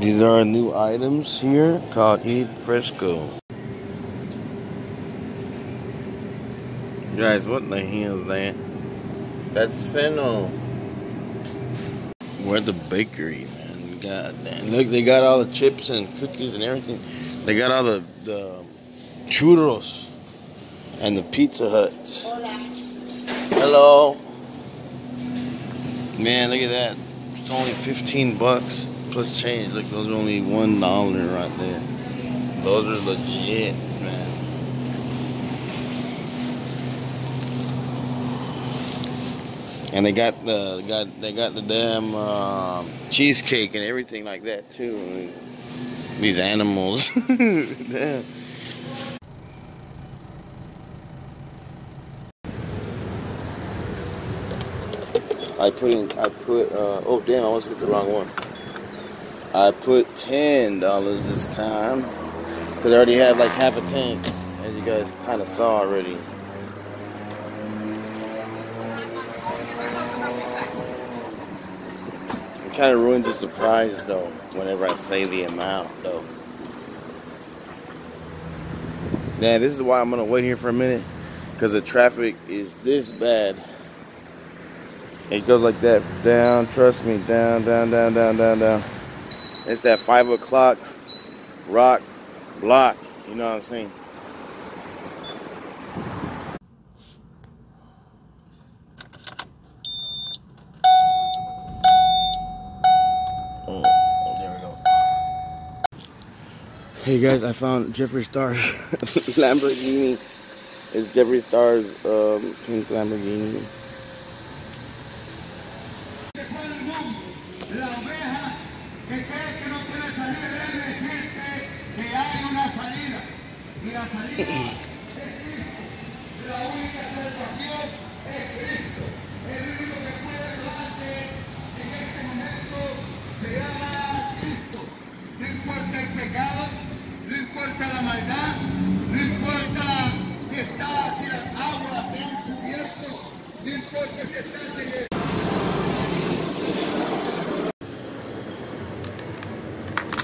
These are new items here called Eat Fresco. Guys, what the hell is that? That's fennel. We're at the bakery, man. God damn. Look, they got all the chips and cookies and everything. They got all the, the churros and the Pizza Huts. Hello. Man, look at that. It's only 15 bucks plus change. Look, those are only one dollar right there. Those are legit, man. And they got the got they got the damn uh, cheesecake and everything like that too. I mean, these animals. damn. I put in I put uh, oh damn I almost hit the wrong one. I put ten dollars this time because I already have like half a tank, as you guys kind of saw already. It kind of ruins the surprise though, whenever I say the amount though. Man, this is why I'm gonna wait here for a minute, because the traffic is this bad. It goes like that down, trust me, down, down, down, down, down, down. It's that five o'clock rock block, you know what I'm saying? Oh, there we go. Hey guys, I found Jeffree Star's Lamborghini. It's Jeffree Star's um, pink Lamborghini. La única salvación es Cristo. El único que puede darte en este momento se llama Cristo. No importa el pecado, no importa la maldad, no importa si está haciendo agua, bien cubierto, no importa si está haciendo agua.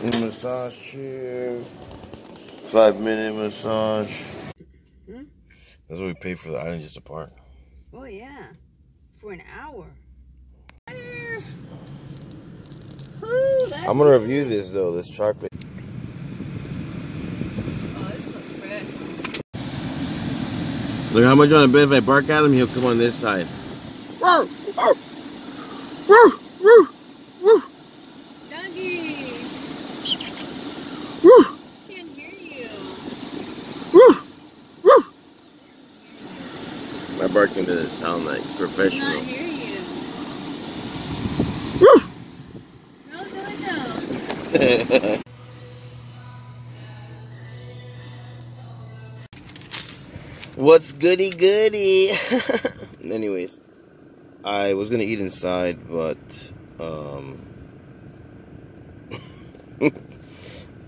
Un mensaje. Five minute massage. Hmm? That's what we pay for the island just to park. Oh yeah, for an hour. Ooh, I'm gonna review this though, this chocolate. Oh, this smells fresh. Look how much on the bed if I bark at him, he'll come on this side. Doggy. Can't hear you. My barking doesn't sound like professional. What's goody goody? Anyways, I was gonna eat inside, but um,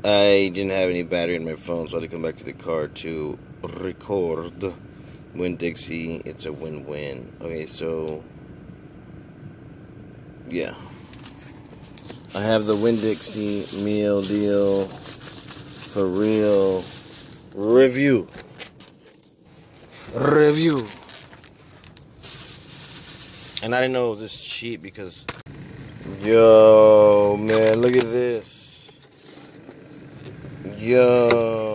I didn't have any battery in my phone, so I had to come back to the car to record. Winn-Dixie, it's a win-win. Okay, so yeah, I have the Winn-Dixie meal deal for real review review. And I didn't know it was this cheap because, yo, man, look at this. Yo,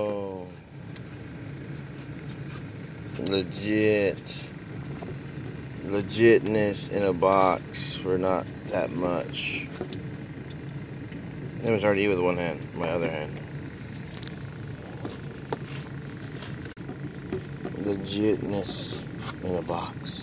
legit, legitness in a box for not that much. It was eat with one hand, my other hand. legitness in a box.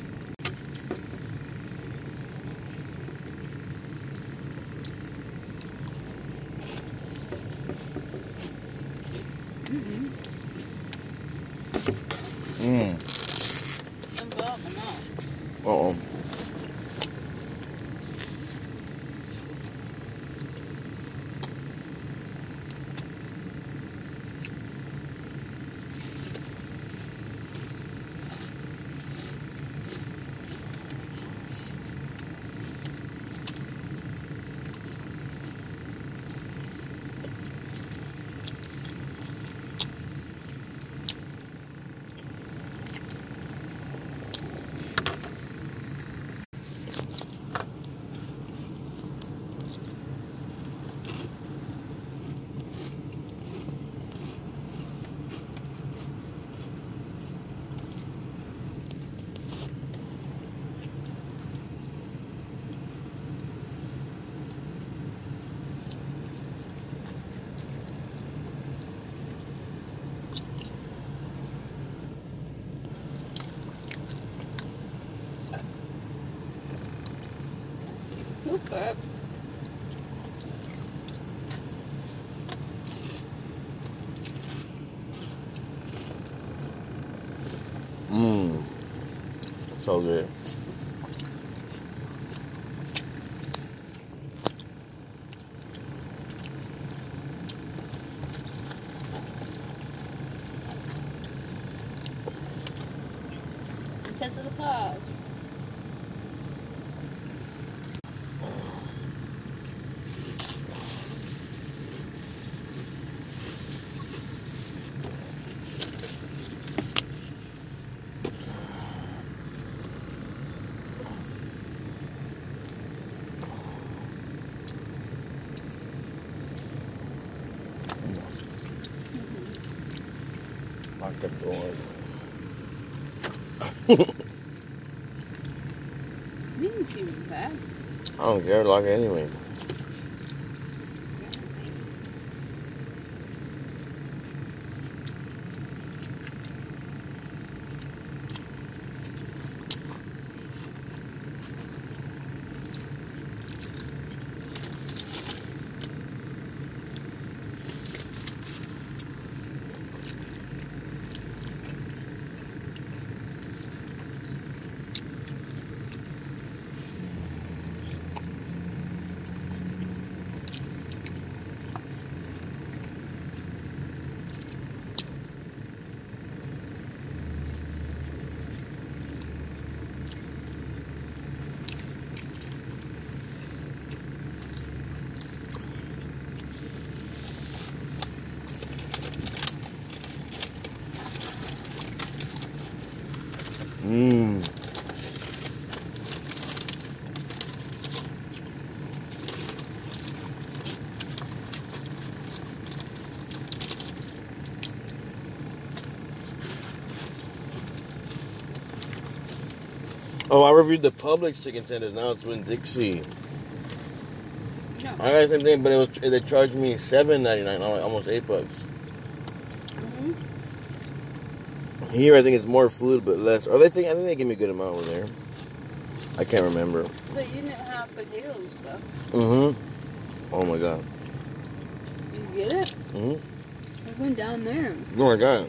But Mmm. So good. because of the pod. Lock the. You didn't. I don't care. Lock it anyway. Mmm. Oh, I reviewed the Publix chicken tenders. Now it's Winn-Dixie. No. I got the same thing, but it was they charged me seven ninety nine, almost eight bucks. hmm Here, I think it's more food but less. Or they think I think they give me a good amount over there. I can't remember. But you didn't have potatoes, though. Mm-hmm. Oh my god. You get it? Mm-hmm. It went down there. Oh my god.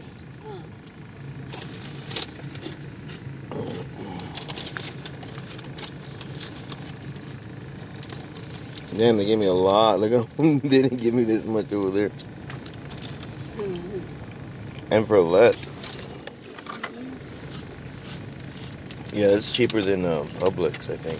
Damn, they gave me a lot. Look, they didn't give me this much over there. And for less. Yeah, it's cheaper than uh, Publix, I think.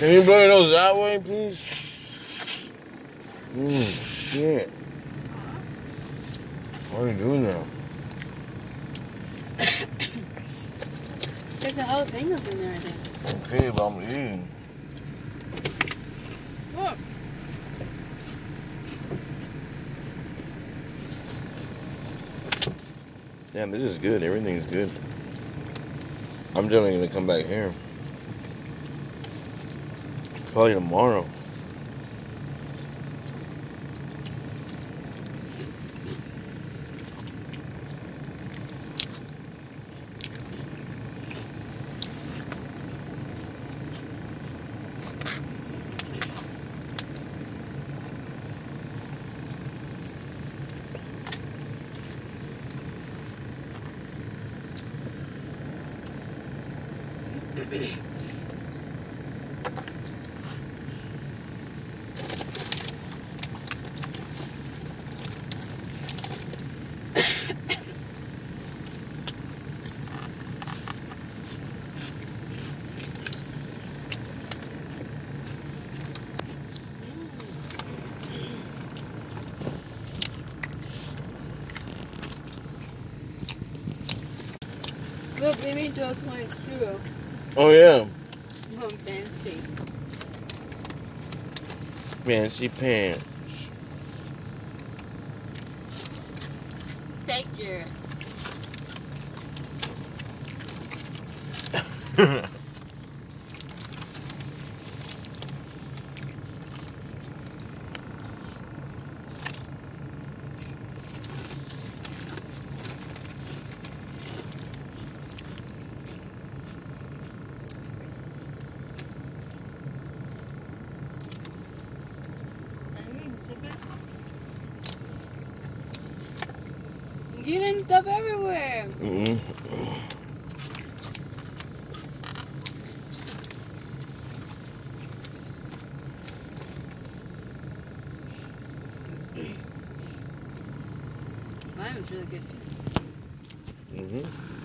Can you blow those that way, please? Mm, shit. What are you doing now? There's a jalapenos in there, I think. Okay, but I'm eating. Look. Damn, this is good. Everything's good. I'm definitely gonna come back here. Probably tomorrow. Thank they made those. Oh yeah. Fancy. Fancy pants. Thank you. didn't stuff everywhere. mm Mine was really good too. hmm